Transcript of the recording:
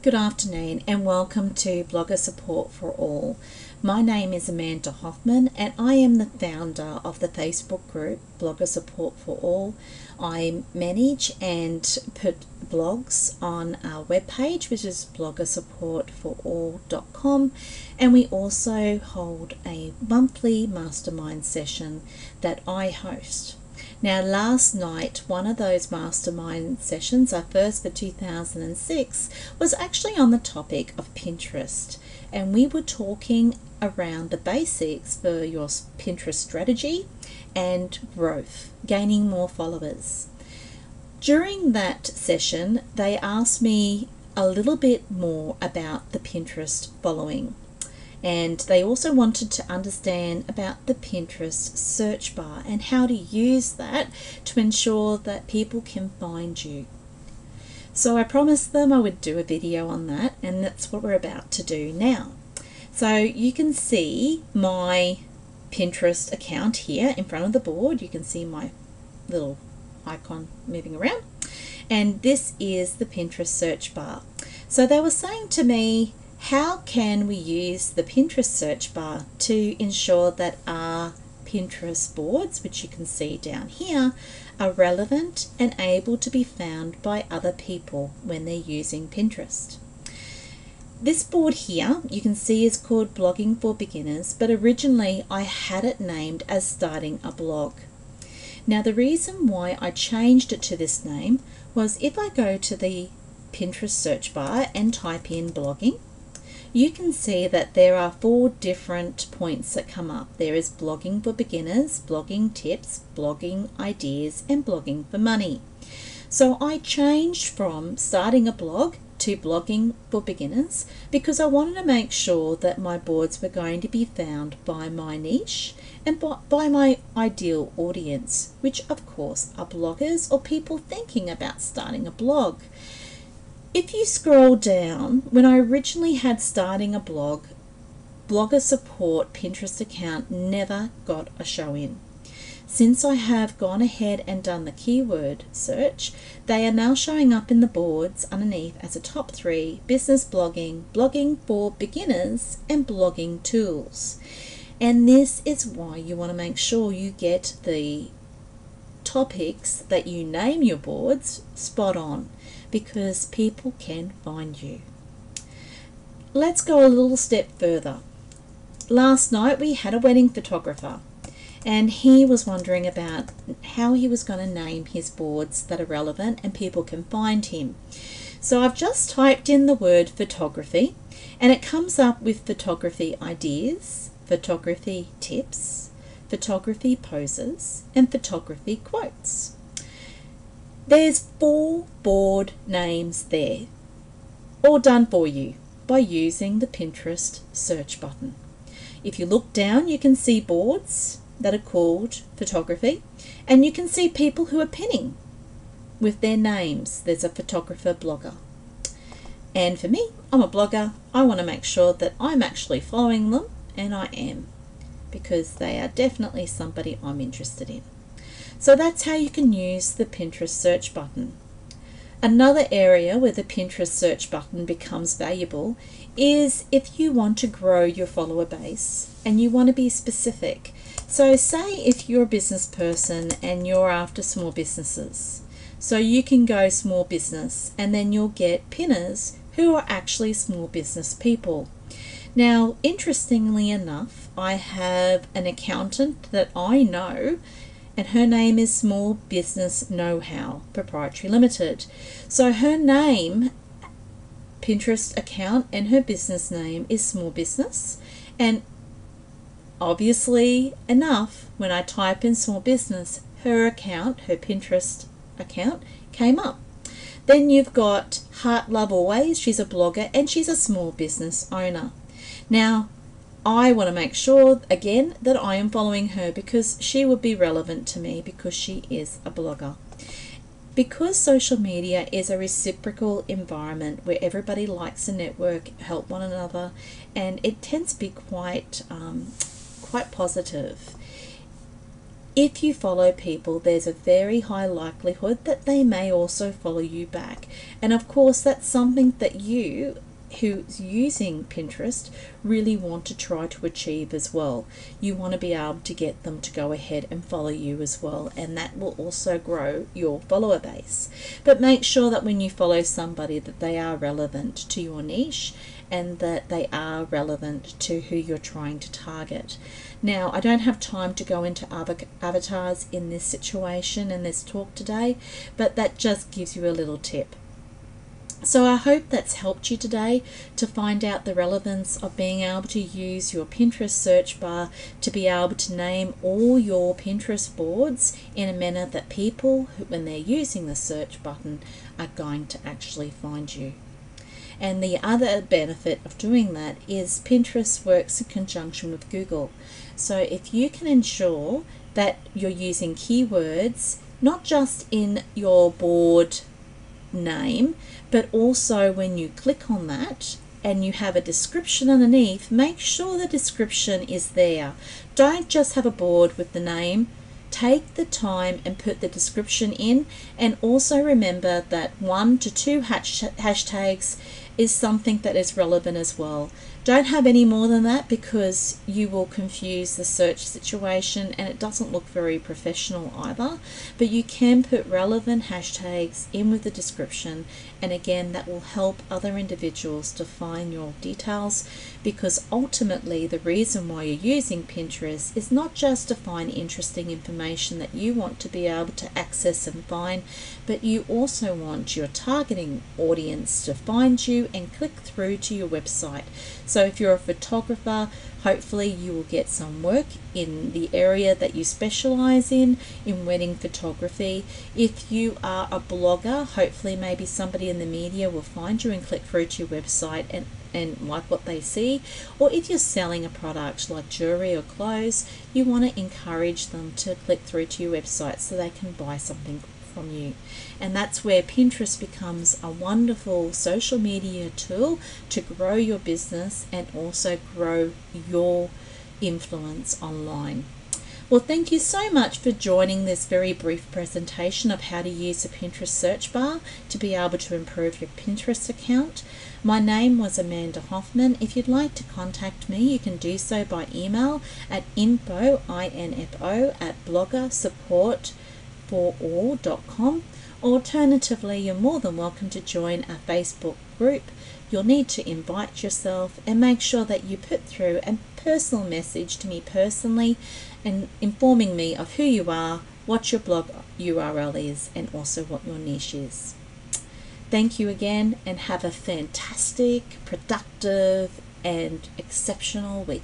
Good afternoon and welcome to Blogger Support for All. My name is Amanda Hoffmann and I am the founder of the Facebook group Blogger Support for All. I manage and put blogs on our webpage, which is bloggersupportforall.com, and we also hold a monthly mastermind session that I host. Now, last night, one of those mastermind sessions, our first for 2006, was actually on the topic of Pinterest. And we were talking around the basics for your Pinterest strategy and growth, gaining more followers. During that session, they asked me a little bit more about the Pinterest following and they also wanted to understand about the Pinterest search bar and how to use that to ensure that people can find you. So I promised them I would do a video on that and that's what we're about to do now. So you can see my Pinterest account here in front of the board. You can see my little icon moving around and this is the Pinterest search bar. So they were saying to me how can we use the Pinterest search bar to ensure that our Pinterest boards, which you can see down here, are relevant and able to be found by other people when they're using Pinterest. This board here you can see is called Blogging for Beginners, but originally I had it named as Starting a Blog. Now the reason why I changed it to this name was if I go to the Pinterest search bar and type in blogging, you can see that there are four different points that come up. There is blogging for beginners, blogging tips, blogging ideas, and blogging for money. So I changed from starting a blog to blogging for beginners because I wanted to make sure that my boards were going to be found by my niche and by my ideal audience, which of course are bloggers or people thinking about starting a blog. If you scroll down, when I originally had starting a blog, blogger support Pinterest account never got a show in. Since I have gone ahead and done the keyword search, they are now showing up in the boards underneath as a top three business blogging, blogging for beginners, and blogging tools. And this is why you want to make sure you get the topics that you name your boards spot on because people can find you. Let's go a little step further. Last night we had a wedding photographer and he was wondering about how he was going to name his boards that are relevant and people can find him. So I've just typed in the word photography and it comes up with photography ideas, photography tips, photography poses, and photography quotes. There's four board names there, all done for you by using the Pinterest search button. If you look down, you can see boards that are called photography, and you can see people who are pinning with their names. There's a photographer blogger. And for me, I'm a blogger. I want to make sure that I'm actually following them, and I am, because they are definitely somebody I'm interested in. So that's how you can use the Pinterest search button. Another area where the Pinterest search button becomes valuable is if you want to grow your follower base and you want to be specific. So say if you're a business person and you're after small businesses. So you can go small business and then you'll get pinners who are actually small business people. Now, interestingly enough, I have an accountant that I know and her name is Small Business Know How Proprietary Limited. So her name, Pinterest account, and her business name is Small Business. And obviously enough, when I type in small business, her account, her Pinterest account, came up. Then you've got Heart Love Always, she's a blogger and she's a small business owner. Now, I want to make sure again that I am following her because she would be relevant to me because she is a blogger. Because social media is a reciprocal environment where everybody likes to network, help one another, and it tends to be quite um, quite positive. if you follow people, there's a very high likelihood that they may also follow you back. And of course, that's something that you who's using Pinterest really want to try to achieve as well. You want to be able to get them to go ahead and follow you as well, and that will also grow your follower base. But make sure that when you follow somebody that they are relevant to your niche and that they are relevant to who you're trying to target. Now, I don't have time to go into other avatars in this situation and this talk today, but that just gives you a little tip. So I hope that's helped you today to find out the relevance of being able to use your Pinterest search bar to be able to name all your Pinterest boards in a manner that people, when they're using the search button, are going to actually find you. And the other benefit of doing that is Pinterest works in conjunction with Google. So if you can ensure that you're using keywords not just in your board name, but also when you click on that and you have a description underneath, make sure the description is there. Don't just have a board with the name. Take the time and put the description in, and also remember that one to two hash- hashtags is something that is relevant as well. Don't have any more than that because you will confuse the search situation and it doesn't look very professional either. But you can put relevant hashtags in with the description, and again, that will help other individuals to find your details because ultimately, the reason why you're using Pinterest is not just to find interesting information that you want to be able to access and find, but you also want your targeting audience to find you and click through to your website. So if you're a photographer, hopefully you will get some work in the area that you specialize in, in wedding photography. If you are a blogger, hopefully maybe somebody in the media will find you and click through to your website and and like what they see or if you're selling a product like jewelry or clothes you want to encourage them to click through to your website so they can buy something from you. And that's where Pinterest becomes a wonderful social media tool to grow your business and also grow your influence online. Well, thank you so much for joining this very brief presentation of how to use the Pinterest search bar to be able to improve your Pinterest account. My name was Amanda Hoffmann. If you'd like to contact me, you can do so by email at info, I-N-F-O, at bloggersupport.com for Alternatively, you're more than welcome to join our Facebook group. You'll need to invite yourself and make sure that you put through a personal message to me personally and informing me of who you are, what your blog URL is, and also what your niche is. Thank you again and have a fantastic, productive, and exceptional week.